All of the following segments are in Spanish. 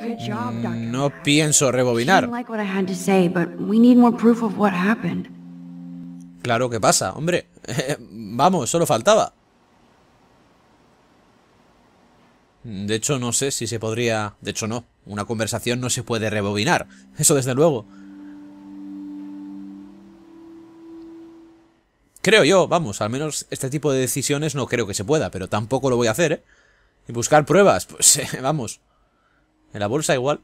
Dr. No pienso rebobinar. Claro que pasa, hombre. Vamos, solo faltaba. De hecho, no sé si se podría... De hecho, no. Una conversación no se puede rebobinar. Eso desde luego. Creo yo, vamos, al menos este tipo de decisiones no creo que se pueda, pero tampoco lo voy a hacer, ¿eh? Y buscar pruebas, pues eh, vamos. En la bolsa igual.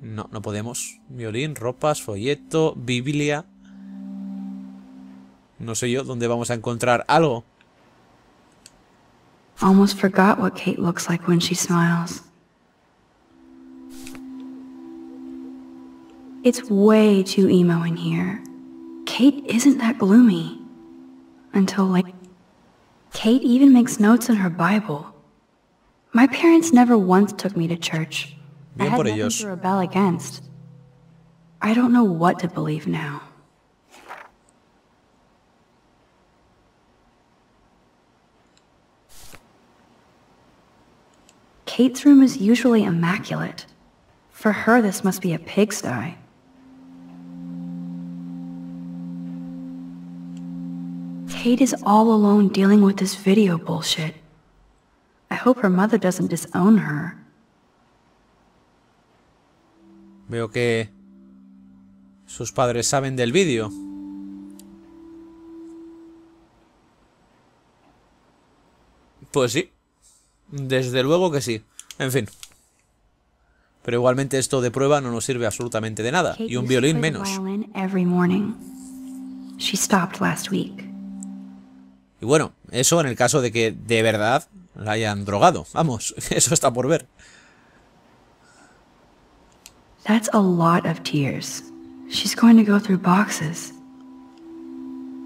No, no podemos. Violín, ropas, folleto, biblia. No sé yo dónde vamos a encontrar algo. Almost forgot what Kate looks like when she smiles. It's way too emo in here. Kate isn't that gloomy. Until, like, Kate even makes notes in her Bible. My parents never once took me to church. I had por nothing ellos. to rebel against. I don't know what to believe now. Kate's room is usually immaculate. For her, this must be a pigsty. Kate is all alone dealing with this video bullshit. I hope her mother doesn't disown her. Veo que sus padres saben del vídeo. Pues sí. Desde luego que sí. En fin. Pero igualmente esto de prueba no nos sirve absolutamente de nada. Y un violín menos. Y bueno, eso en el caso de que de verdad la hayan drogado. Vamos, eso está por ver. That's a lot of tears. She's going to go through boxes.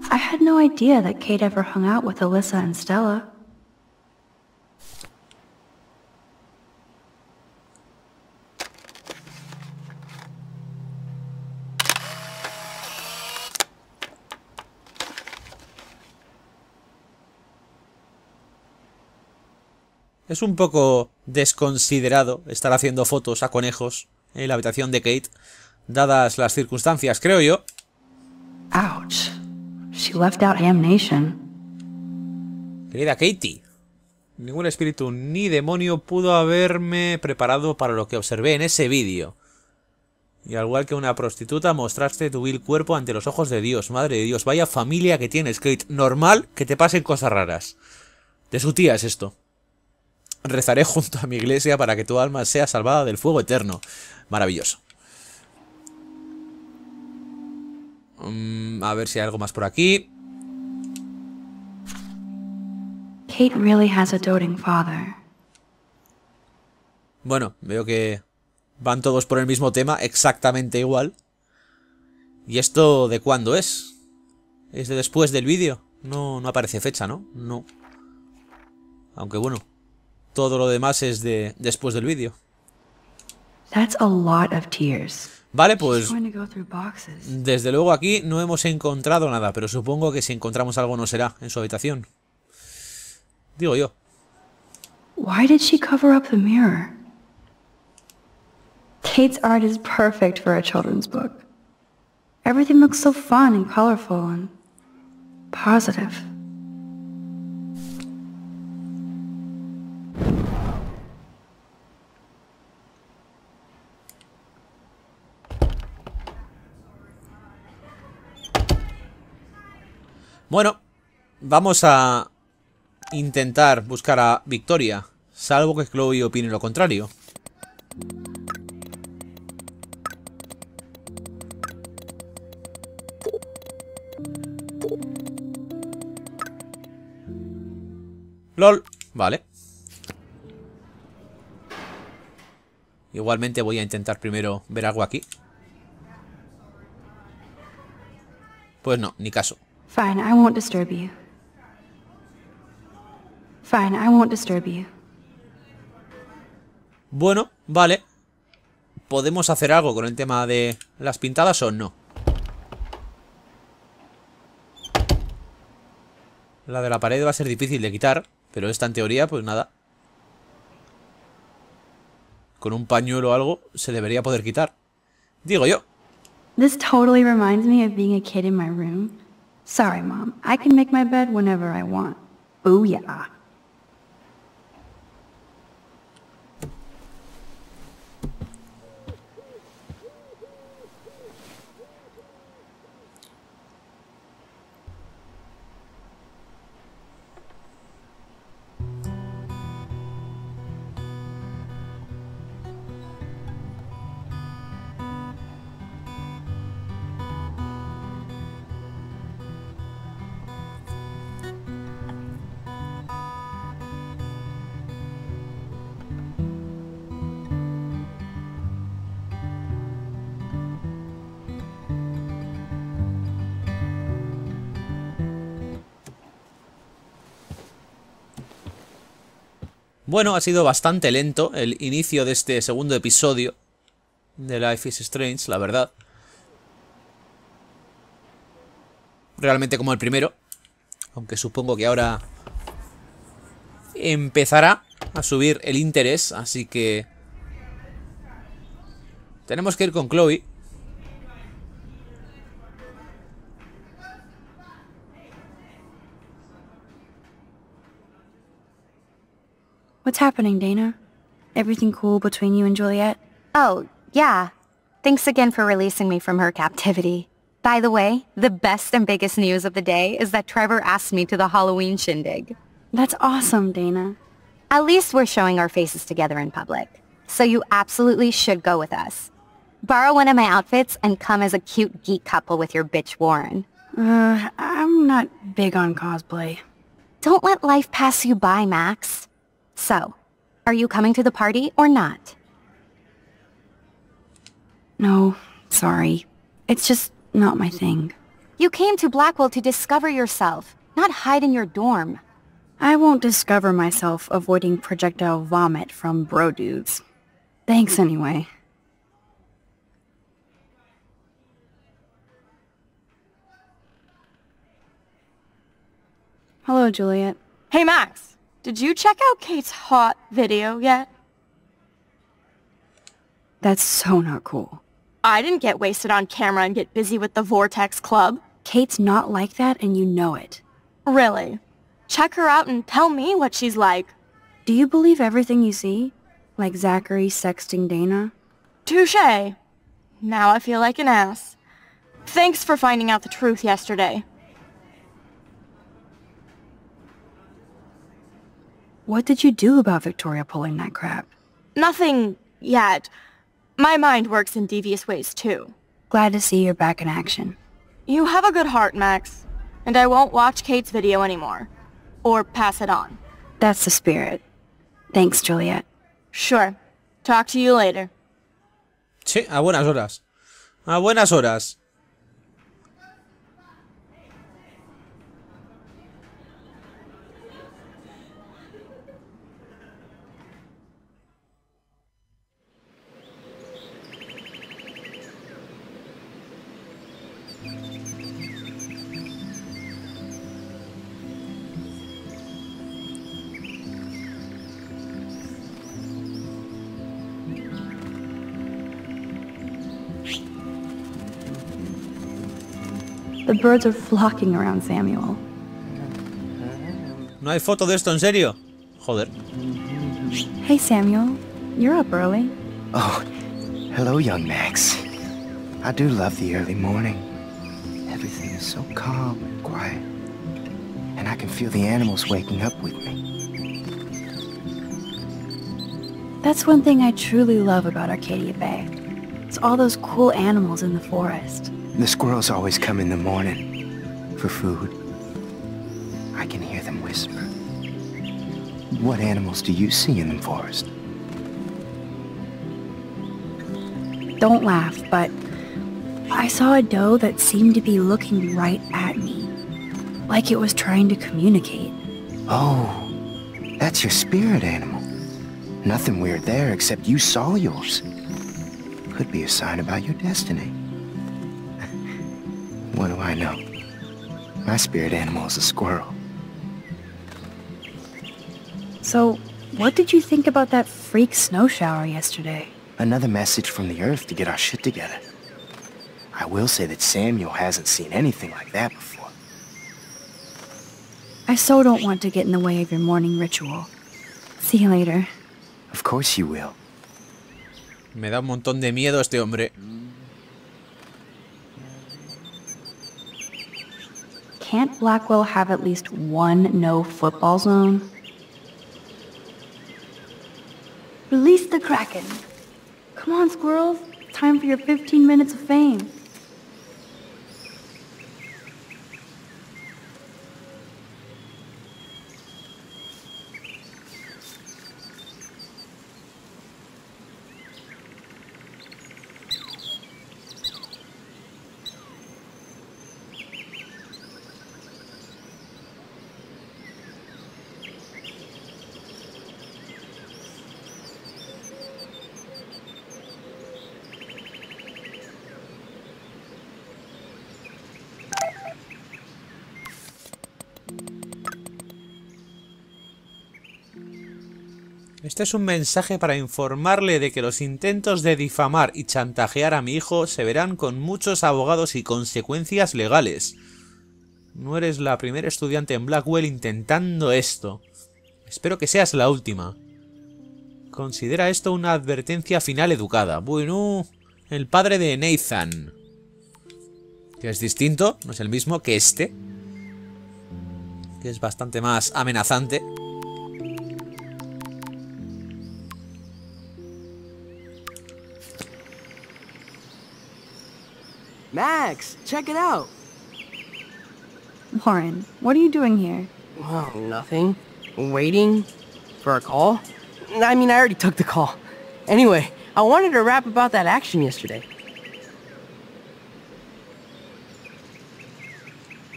I had no idea that Kate ever hung out with Alyssa and Stella. Es un poco desconsiderado estar haciendo fotos a conejos en la habitación de Kate, dadas las circunstancias, creo yo. Ouch. She left out Ham Nation. Querida Katie, ningún espíritu ni demonio pudo haberme preparado para lo que observé en ese vídeo. Y al igual que una prostituta, mostraste tu vil cuerpo ante los ojos de Dios. Madre de Dios, vaya familia que tienes, Kate. Normal que te pasen cosas raras. De su tía es esto. Rezaré junto a mi iglesia para que tu alma sea salvada del fuego eterno. Maravilloso. Mm, a ver si hay algo más por aquí. Kate really has a doting father. Bueno, veo que van todos por el mismo tema, exactamente igual. ¿Y esto de cuándo es? ¿Es de después del vídeo? No, no aparece fecha, ¿no? No. Aunque bueno, todo lo demás es de después del vídeo. That's a lot of tears. Vale, pues desde luego aquí no hemos encontrado nada, pero supongo que si encontramos algo no será en su habitación. Digo yo. Why did she cover up the mirror? Kate's art is perfect for a children's book. Everything looks so fun and colorful and positive. Bueno, vamos a intentar buscar a Victoria, salvo que Chloe opine lo contrario. LOL, vale. Igualmente voy a intentar primero ver algo aquí. Pues no, ni caso. Fine, I won't disturb you. Fine, I won't disturb you. Bueno, vale. ¿Podemos hacer algo con el tema de las pintadas o no? La de la pared va a ser difícil de quitar, pero esta en teoría, pues nada. con un pañuelo o algo se debería poder quitar. Digo yo. This totally reminds me of being a kid in my room. Sorry, Mom. I can make my bed whenever I want. Booyah. Bueno, ha sido bastante lento el inicio de este segundo episodio de Life is Strange, la verdad. Realmente como el primero. Aunque supongo que ahora empezará a subir el interés, así que... Tenemos que ir con Chloe. What's happening, Dana? Everything cool between you and Juliet? Oh, yeah. Thanks again for releasing me from her captivity. By the way, the best and biggest news of the day is that Trevor asked me to the Halloween shindig. That's awesome, Dana. At least we're showing our faces together in public. So you absolutely should go with us. Borrow one of my outfits and come as a cute geek couple with your bitch Warren. Uh, I'm not big on cosplay. Don't let life pass you by, Max. So, are you coming to the party or not? No, sorry. It's just not my thing. You came to Blackwell to discover yourself, not hide in your dorm. I won't discover myself avoiding projectile vomit from bro dudes. Thanks anyway. Hello, Juliet. Hey Max, did you check out Kate's hot video yet? That's so not cool. I didn't get wasted on camera and get busy with the Vortex Club. Kate's not like that and you know it. Really? Check her out and tell me what she's like. Do you believe everything you see? Like Zachary sexting Dana? Touche. Now I feel like an ass. Thanks for finding out the truth yesterday. What did you do about Victoria pulling that crap? Nothing yet. My mind works in devious ways too. Glad to see you're back in action. You have a good heart, Max. And I won't watch Kate's video anymore. Or pass it on. That's the spirit. Thanks, Juliet. Sure. Talk to you later. Sí, a buenas horas. A buenas horas. The birds are flocking around Samuel. ¿No hay foto de esto en serio? Joder. Hey, Samuel. You're up early. Oh, hello, young Max. I do love the early morning. Everything is so calm and quiet. And I can feel the animals waking up with me. That's one thing I truly love about Arcadia Bay. It's all those cool animals in the forest. The squirrels always come in the morning for food. I can hear them whisper. What animals do you see in the forest? Don't laugh, but I saw a doe that seemed to be looking right at me. Like it was trying to communicate. Oh, that's your spirit animal. Nothing weird there except you saw yours. Could be a sign about your destiny. What do I know? My spirit animal is a squirrel. So, what did you think about that freak snow shower yesterday? Another message from the Earth to get our shit together. I will say that Samuel hasn't seen anything like that before. I so don't want to get in the way of your morning ritual. See you later. Of course you will. Me da un montón de miedo este hombre. Can't Blackwell have at least one no football zone? Release the Kraken. Come on, squirrels. Time for your 15 minutes of fame. Este es un mensaje para informarle de que los intentos de difamar y chantajear a mi hijo se verán con muchos abogados y consecuencias legales. No eres la primera estudiante en Blackwell intentando esto. Espero que seas la última. Considera esto una advertencia final educada. Bueno, el padre de Nathan. Que es distinto, no es el mismo que este. Que es bastante más amenazante. Max, check it out. Warren, what are you doing here? Well, nothing. Waiting for a call? I mean, I already took the call. Anyway, I wanted to rap about that action yesterday.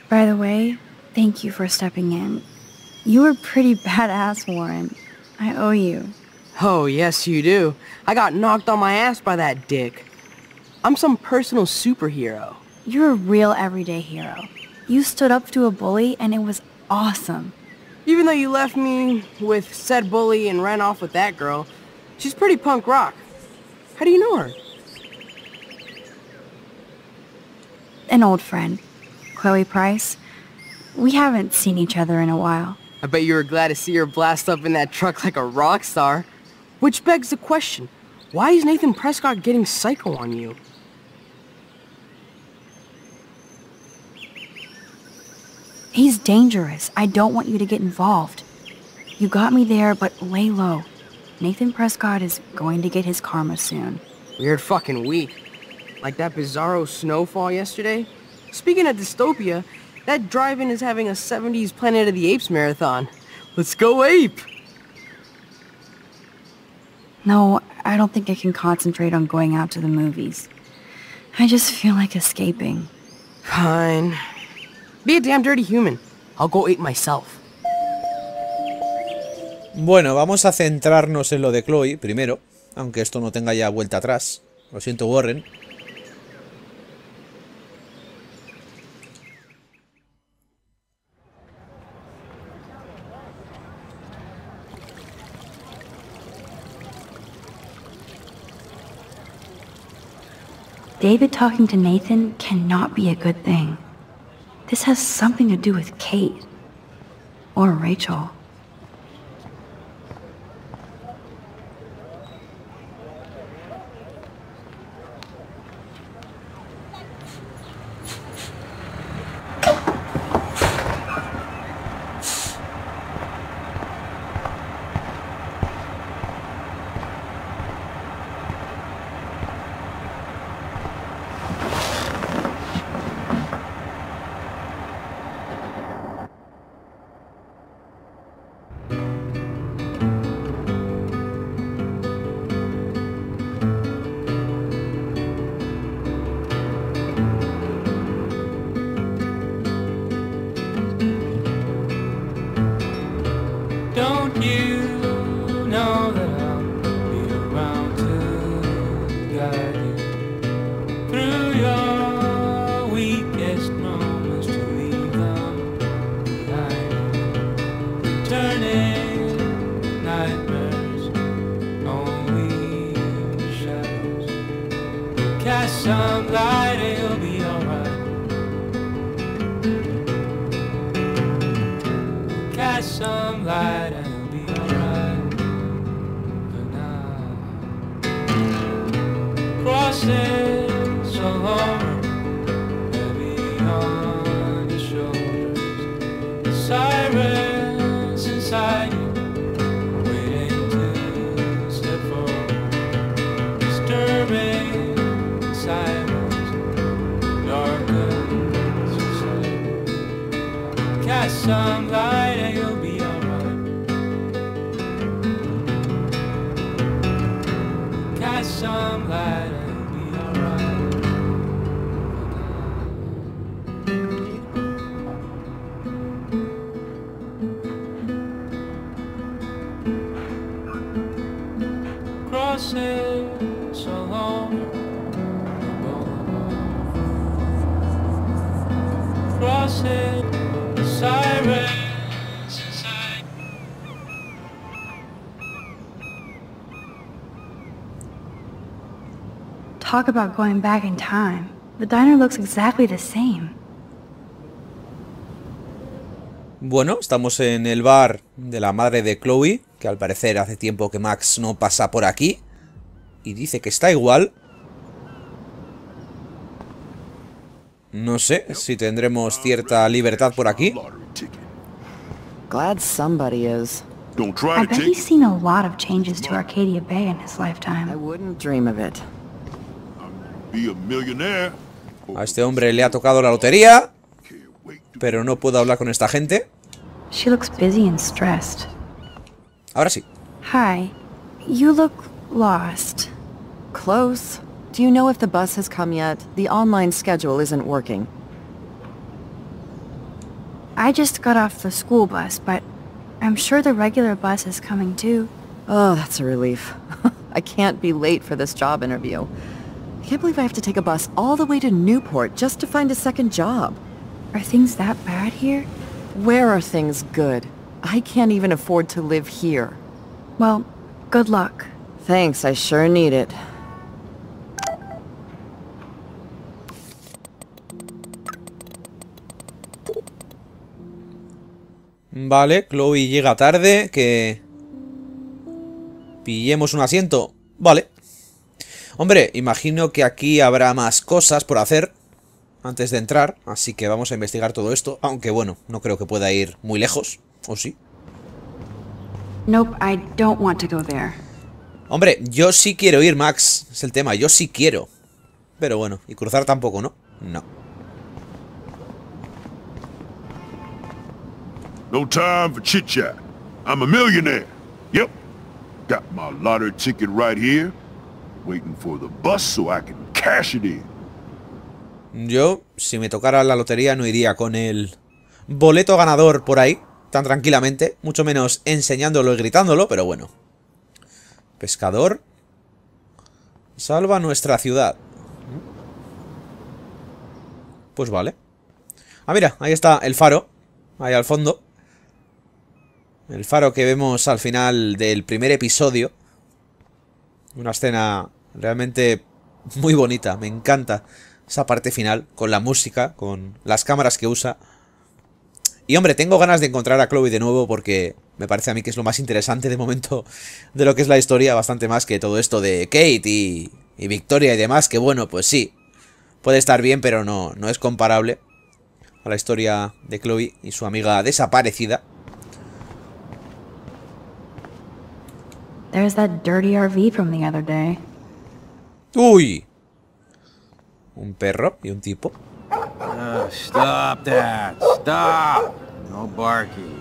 By the way, thank you for stepping in. You were pretty badass, Warren. I owe you. Oh, yes, you do. I got knocked on my ass by that dick. I'm some personal superhero. You're a real everyday hero. You stood up to a bully and it was awesome. Even though you left me with said bully and ran off with that girl, she's pretty punk rock. How do you know her? An old friend, Chloe Price. We haven't seen each other in a while. I bet you were glad to see her blast up in that truck like a rock star. Which begs the question, why is Nathan Prescott getting psycho on you? He's dangerous. I don't want you to get involved. You got me there, but lay low. Nathan Prescott is going to get his karma soon. Weird fucking week. Like that bizarro snowfall yesterday. Speaking of dystopia, that drive-in is having a 70s Planet of the Apes marathon. Let's go ape! No, I don't think I can concentrate on going out to the movies. I just feel like escaping. Fine. Be a damn dirty human. I'll go ape myself. Bueno, vamos a centrarnos en lo de Chloe primero, aunque esto no tenga ya vuelta atrás. Lo siento, Warren. David talking to Nathan cannot be a good thing. This has something to do with Kate. Or Rachel. Some light, and you'll be alright. Catch some light and you'll be alright. Crosses along the boulevard. Crosses. Talk about going back in time. The diner looks exactly the same. Bueno, estamos en el bar de la madre de Chloe, que al parecer hace tiempo que Max no pasa por aquí. Y dice que está igual. No sé si tendremos cierta libertad por aquí. Glad somebody is. Don't I try to bet he's seen a lot of changes to Arcadia Bay in his I lifetime. wouldn't dream of it. Be a millionaire. A este hombre le ha tocado la lotería, Can't wait to pero no puedo hablar con esta gente. She looks busy and stressed. Ahora sí. Hi. You look lost. Close. Do you know if the bus has come yet? The online schedule isn't working. I just got off the school bus, but I'm sure the regular bus is coming too. Oh, that's a relief. I can't be late for this job interview. I can't believe I have to take a bus all the way to Newport just to find a second job. Are things that bad here? Where are things good? I can't even afford to live here. Well, good luck. Thanks, I sure need it. Vale, Chloe llega tarde, que... Pillemos un asiento. Vale. Hombre, imagino que aquí habrá más cosas por hacer antes de entrar, así que vamos a investigar todo esto, aunque bueno, no creo que pueda ir muy lejos, ¿o sí? Nope, I don't want to go there. Hombre, yo sí quiero ir, Max, es el tema, yo sí quiero. Pero bueno, y cruzar tampoco, ¿no? No. No time for chit chat. I'm a millionaire. Yep. Got my lottery ticket right here. Waiting for the bus so I can cash it in. Yo, si me tocara la lotería, no iría con el boleto ganador por ahí, tan tranquilamente, mucho menos enseñándolo y gritándolo, pero bueno. Pescador. Salva nuestra ciudad. Pues vale. Ah, mira, ahí está el faro. Ahí al fondo. El faro que vemos al final del primer episodio. Una escena realmente muy bonita, me encanta esa parte final, con la música, con las cámaras que usa. Y hombre, tengo ganas de encontrar a Chloe de nuevo porque me parece a mí que es lo más interesante de momento de lo que es la historia, bastante más que todo esto de Kate y, y Victoria y demás, que bueno, pues sí, puede estar bien, pero no, no es comparable a la historia de Chloe y su amiga desaparecida. There's that RV from the other. ¡Uy! Un perro y un tipo. Uh, stop that. Stop. No barking.